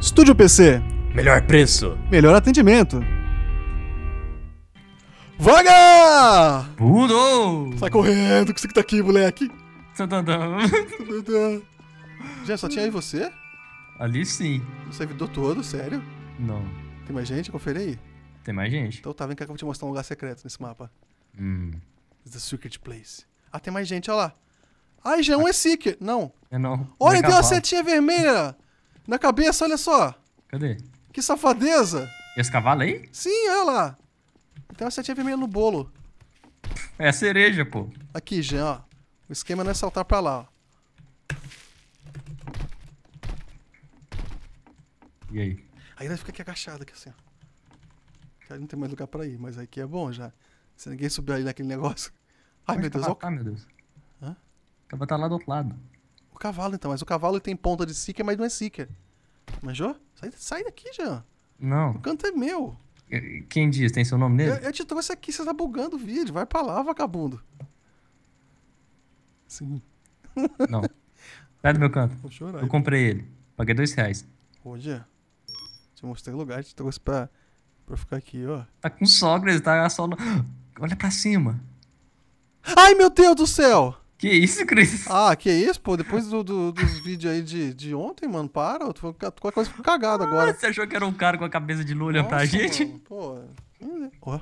Estúdio PC, Melhor preço. melhor atendimento. Vaga! Tudo! Sai correndo, que você que tá aqui, moleque. Gente, só tinha aí você? Ali sim. No servidor todo, sério? Não. Tem mais gente? Confere aí. Tem mais gente. Então tá, vem cá que eu vou te mostrar um lugar secreto nesse mapa. Hum. It's the secret place. Ah, tem mais gente, olha lá. Ai, já um é Seeker. Não. É não. Olha, tem uma setinha vermelha na cabeça, olha só. Cadê? Que safadeza. Esse cavalo aí? Sim, olha lá. Tem uma setinha vermelha no bolo. É a cereja, pô. Aqui, Jean, ó. O esquema não é saltar pra lá, ó. E aí? Aí nós fica aqui agachado, aqui assim, ó. Aí não tem mais lugar pra ir, mas aqui é bom já. Se ninguém subir ali naquele negócio. Ai, Onde meu o Deus, olha tá, meu Deus. Hã? Cavalo tá lá do outro lado. O, o cavalo então. Mas o cavalo tem ponta de Seeker, mas não é Seeker. Manjou? Sai, sai daqui, Jean. O Não. canto é meu. Quem diz? Tem seu nome Eu, nele? eu te trouxe aqui, você tá bugando o vídeo. Vai pra lá, vagabundo. Sim, Não. Sai do meu canto. vou chorar. Eu comprei ele. Paguei dois reais. Ô, Jean. Te mostrei o lugar, te trouxe pra, pra ficar aqui, ó. Tá com sogra, ele tá só. Olha pra cima. Ai, meu Deus do céu! Que isso, Cris? Ah, que isso, pô? Depois do, do- dos vídeos aí de, de ontem, mano, para. Tô, qualquer coisa ficou cagado agora. Você achou que era um cara com a cabeça de lula olhando pra gente? mano, pô. Ó.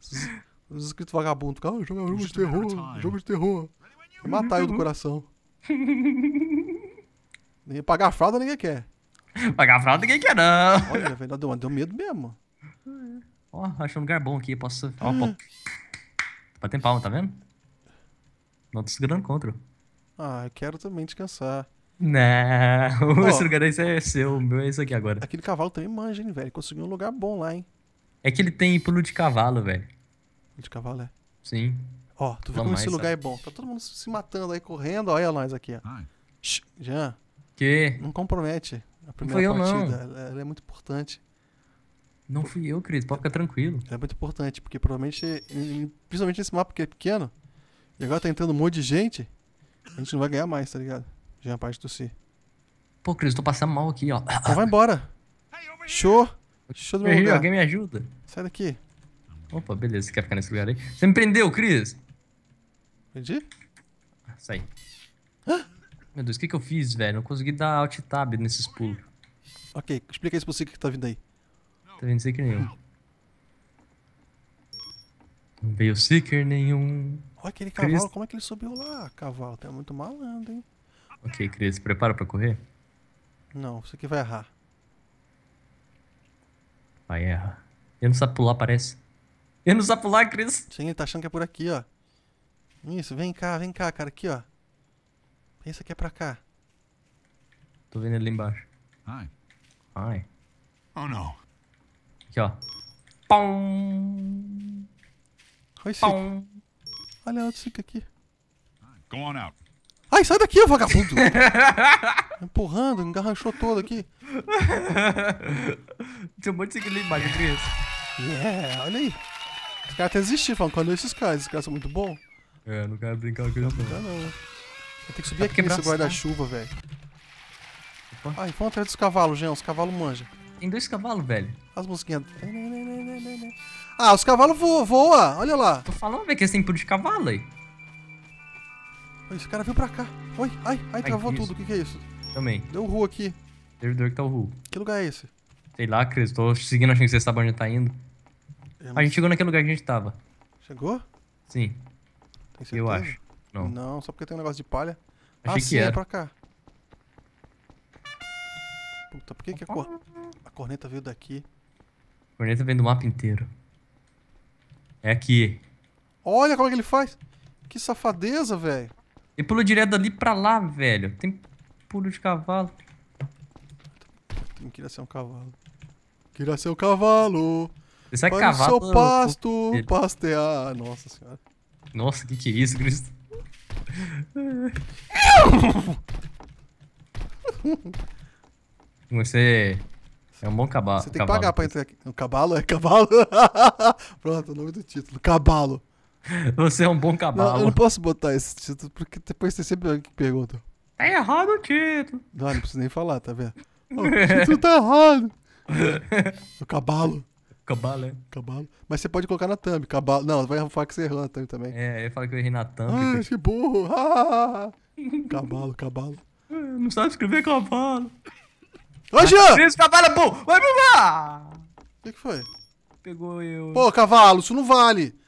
Os, os inscritos vagabundos. Ah, jogo, jogo de terror. Jogo de terror. Matar eu do coração. ninguém pagar a fralda, ninguém quer. Pagar a fralda ninguém quer, não. Olha, velho, deu, deu medo mesmo. Ó, achei um lugar bom aqui, posso... Ó, pô. Bater palma, tá vendo? Não tô segurando contra. Ah, eu quero também descansar. Não, Ó. esse lugar aí é seu, o meu é isso aqui agora. Aquele cavalo também manja, hein, velho. Conseguiu um lugar bom lá, hein. É que ele tem pulo de cavalo, velho. De cavalo é. Sim. Ó, tu vê Não como esse lugar sabe? é bom. Tá todo mundo se matando aí, correndo. Olha nós aqui, ó. Hi. Shh, Jean, Que? não compromete a primeira fui eu, não. partida. Ela, ela é muito importante. Não fui eu, Cris, pode ficar tranquilo. Ela é muito importante, porque provavelmente, principalmente nesse mapa que é pequeno, e agora tá entrando um monte de gente, a gente não vai ganhar mais, tá ligado? Jean, parte do si. Pô, Cris, tô passando mal aqui, ó. Então vai embora. Show. Show do meu lugar. Alguém me ajuda? Sai daqui. Opa, beleza, você quer ficar nesse lugar aí? Você me prendeu, Cris? Entendi? Sai. Meu Deus, o que que eu fiz, velho? Não consegui dar alt tab nesses pulos. Ok, explica isso pra você que tá vindo aí. Tá vendo seeker nenhum. Não veio seeker nenhum. Olha aquele cavalo, como é que ele subiu lá? Cavalo, tá muito malandro, hein? Ok, Cris, se prepara pra correr? Não, você que vai errar. Vai, erra. Ele não sabe pular, parece. Ele não sabe pular, Cris. Sim, ele tá achando que é por aqui, ó. Isso, vem cá, vem cá, cara, aqui, ó. Pensa que é pra cá. Tô vendo ele lá embaixo. Hi. Ai. Oh no. Aqui, ó. Pão. Esse. Pão. Olha outro fica aqui. Go on out. Ai, sai daqui, vagabundo! Empurrando, engarranchou todo aqui. Tem um monte de lá embaixo, Cris. Yeah, olha aí. Os caras até desistiram, falando, quando esses caras, esses caras são muito bons. É, não quero brincar com isso, Não, não. Vai ter que subir Dá aqui nesse a guarda-chuva, velho. Opa. Ai, vamos atrás dos cavalos, Jean, os cavalos manjam. Tem dois cavalos, velho. As musiquinhas. Ah, os cavalos vo voam, olha lá. Tô falando, velho, que eles têm pulo de cavalo aí. Esse cara veio pra cá. Oi, ai, ai, travou tudo. O que, que é isso? Também. Deu rua aqui. Servidor que tá o Ru. Que lugar é esse? Sei lá, Cris, tô seguindo achando que você sabe onde tá indo. Eu A gente chegou naquele lugar que a gente tava. Chegou? Sim, Tem certeza? eu acho. Não. Não, só porque tem um negócio de palha. Achei ah, que sim, é era. pra cá. Puta, por que, que a, cor... a corneta veio daqui? Corneta vem do mapa inteiro. É aqui. Olha como é que ele faz. Que safadeza, velho. Ele pulou direto dali pra lá, velho. Tem pulo de cavalo. Não queria ser um cavalo. Queria ser um cavalo. Você sabe que Para o cavalo... seu pasto pastear. Nossa senhora. Nossa, que que é isso, Cristo? Você é um bom cavalo. Você tem que pagar pra entrar aqui. O cavalo é cavalo? Pronto, o nome do título. Cavalo. Você é um bom Não, eu cavalo. não posso botar esse título, porque depois tem sempre alguém que pergunta. Tá errado o título. Não, não preciso nem falar, tá vendo? Ó, Tudo tá errado. O cavalo. Cabala, é. Cavalo. Mas você pode colocar na thumb. Cavalo. Não, vai falar que você errou na thumb também. É, eu falei que eu errei na tampa. Ai, que burro. Ah, cavalo, cavalo. Não sabe escrever cavalo. Ô, Jean! Esse cavalo bom! Vai! O que, que foi? Pegou eu. Pô, cavalo, isso não vale.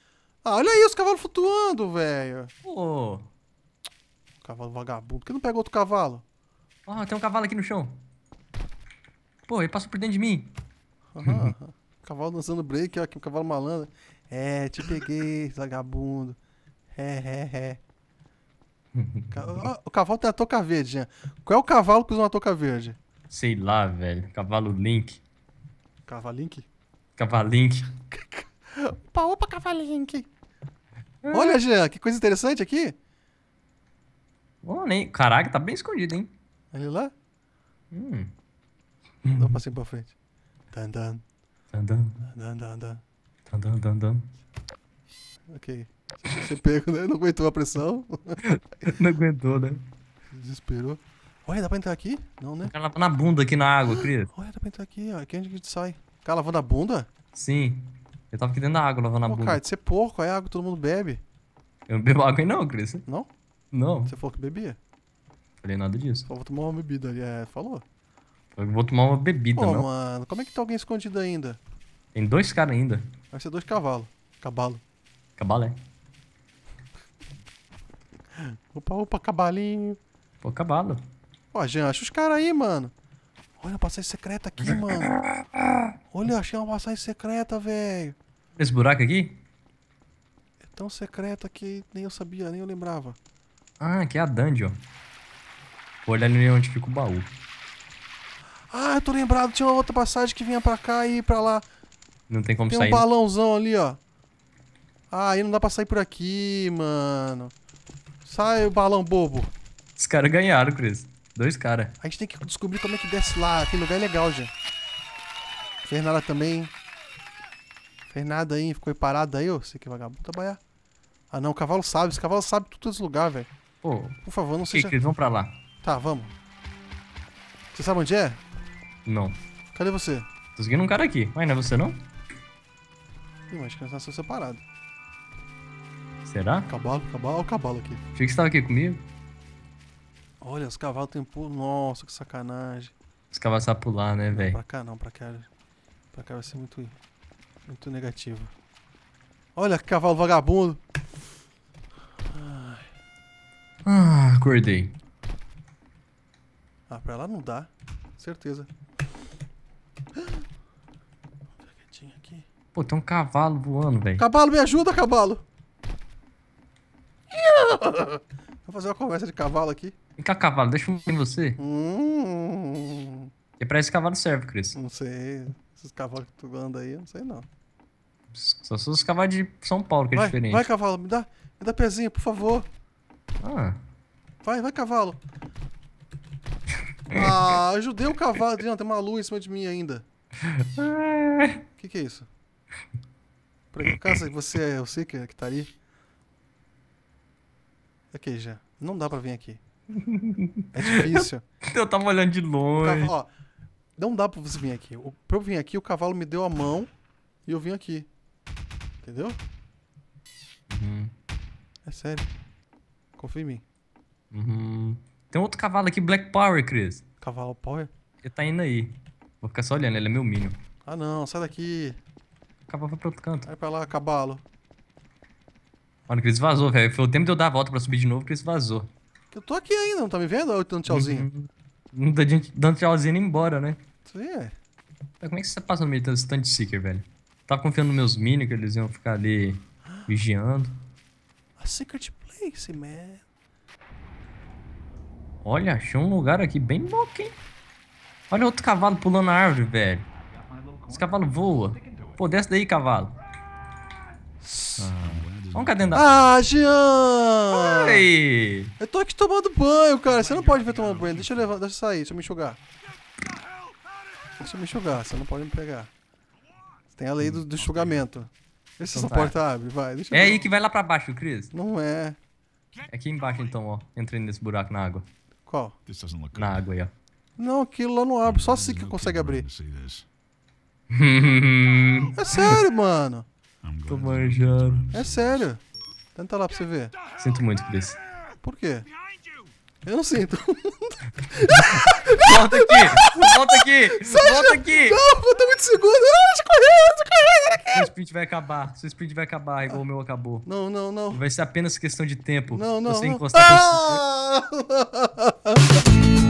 Ah, olha aí os cavalos flutuando, velho. Pô. Cavalo vagabundo. Por que não pega outro cavalo? Ó, tem um cavalo aqui no chão. Pô, ele passou por dentro de mim. Aham. cavalo dançando break, ó, aqui um cavalo malandro. É, te peguei, vagabundo. É, é, é. O cavalo tem a touca verde, Jean. Qual é o cavalo que usa uma touca verde? Sei lá, velho. Cavalo Link. Cavalink? Cavalink. Opa, opa, cavalink. Olha, Jean, que coisa interessante aqui. Ô, nem... Caraca, tá bem escondido, hein? Olha lá. Hum. Dá um passinho pra frente. Dan, dan, Dan, dan, dan, dan, dan. dan, dan, dan, dan. Ok. Você pegou, né? Não aguentou a pressão. Não aguentou, né? Desesperou. Olha, dá pra entrar aqui? Não, né? O cara lavando a bunda aqui na água, Cris. Olha, dá pra entrar aqui, ó. Aqui é onde a gente sai. O cara lavando a bunda? Sim. Eu tava aqui dentro da água lavando a Pô, bunda. cara, de ser porco, é água que todo mundo bebe. Eu não bebo água aí não, Cris. Não? Não. Você falou que bebia? Falei nada disso. Só vou tomar uma bebida ali. É, falou. Eu vou tomar uma bebida, Pô, não. mano, como é que tá alguém escondido ainda? Tem dois caras ainda. Vai ser dois cavalos. Cavalo. Cabalé. Opa, opa, cavalinho. Pô, cavalo. Ó, Jean, acha os caras aí, mano. Olha a passagem secreta aqui, mano. Olha, achei uma passagem secreta, velho. Esse buraco aqui? É tão secreta que nem eu sabia, nem eu lembrava. Ah, aqui é a dungeon. Vou olhar ali onde fica o baú. Ah, eu tô lembrado, tinha uma outra passagem que vinha pra cá e pra lá. Não tem como Tem um sair. né? balãozão ali, ó. Ah, aí não dá pra sair por aqui, mano. Sai o balão bobo. Os caras ganharam, Cris. Dois caras. A gente tem que descobrir como é que desce lá. Aquele lugar é legal, já. Fez nada também. Fez nada aí, ficou aí parado aí, ô. Você que é vagabundo trabalhar. Ah não, o cavalo sabe. Esse cavalo sabe tudo esse lugar, velho. Pô, Por favor, não que, seja. Cris? Vamos pra lá. Tá, vamos. Você sabe onde é? Não. Cadê você? Tô seguindo um cara aqui. Mas não é você, não? Ih, mas acho que nós estamos separados. Será? Cavalo, cavalo, olha o cavalo aqui. Achei que você tava aqui comigo. Olha, os cavalos tem pulo. Nossa, que sacanagem. Os cavalos sabem pular, né, Não, velho? pra cá não, pra cá. Pra cá vai ser muito. Muito negativo. Olha que cavalo vagabundo. Ah, acordei. Ah, pra lá não dá. Certeza. Pô, tem um cavalo voando, velho. Cavalo, me ajuda, cavalo! Vou fazer uma conversa de cavalo aqui. Vem cá, cavalo, deixa eu ver em você. Hum, é pra esse cavalo serve, Cris. não sei. Esses cavalos que tu anda aí, eu não sei não. Só são os cavalos de São Paulo que é vai, diferente. vai, cavalo, me dá, me dá pezinho, por favor. Ah, Vai, vai, cavalo. Ah, ajudei o cavalo. Adriano, tem uma lua em cima de mim ainda. O que, que é isso? Por acaso você é o Seeker que tá ali? Aqui já. Não dá pra vir aqui. É difícil. eu tava olhando de longe. cavalo- ó, não dá pra você vir aqui. O, pra eu vir aqui, o cavalo me deu a mão e eu vim aqui. Entendeu? Uhum, É sério. Confia em mim. uhum. Tem outro cavalo aqui, Black Power, Cris. Cavalo power? Ele tá indo aí. Vou ficar só olhando, ele é meu minion. Ah não, sai daqui. O cavalo vai pro outro canto. Vai pra lá, cavalo. Olha, o Cris vazou, velho. Foi o tempo de eu dar a volta pra subir de novo, o Cris vazou. Eu tô aqui ainda, não tá me vendo? Ou eu tô dando tchauzinho? Uhum. Não gente dando tchauzinho e indo embora, né? Isso aí é. Mas Como é que você passa no meio desse tanto de seeker, velho? Tava confiando nos meus minions, que eles iam ficar ali vigiando. A secret place, man. Olha, achei um lugar aqui bem louco, hein? Olha outro cavalo pulando a árvore, velho. Esse cavalo voa. Pô, desce daí, cavalo. Vamos cá dentro da... Ah, Jean! Ai! Eu tô aqui tomando banho, cara. Você não pode ver tomando banho. Deixa eu levar, deixa eu sair, deixa eu me enxugar. Deixa eu me enxugar, você não pode me pegar. Tem a lei do, do enxugamento. Vê se Então essa tá. porta abre, vai. É ver. aí que vai lá pra baixo, Cris. Não é. É aqui embaixo, então, ó. Entrei nesse buraco na água. Qual? Na água aí, ó. Não, aquilo lá não abre. Só assim que consegue abrir. É sério, mano. Tô manjando. É sério. Tenta lá pra você ver. Sinto muito, Chris. Por quê? Eu não sinto. Volta aqui! Volta aqui! Volta aqui! Não, eu tô muito seguro. Ah, deixa eu correr, deixa eu correr. cara. Seu sprint vai acabar. Seu sprint vai acabar, igual o meu acabou. Não, não, não. Vai ser apenas questão de tempo. Não, não, Você não. encostar com... Ah!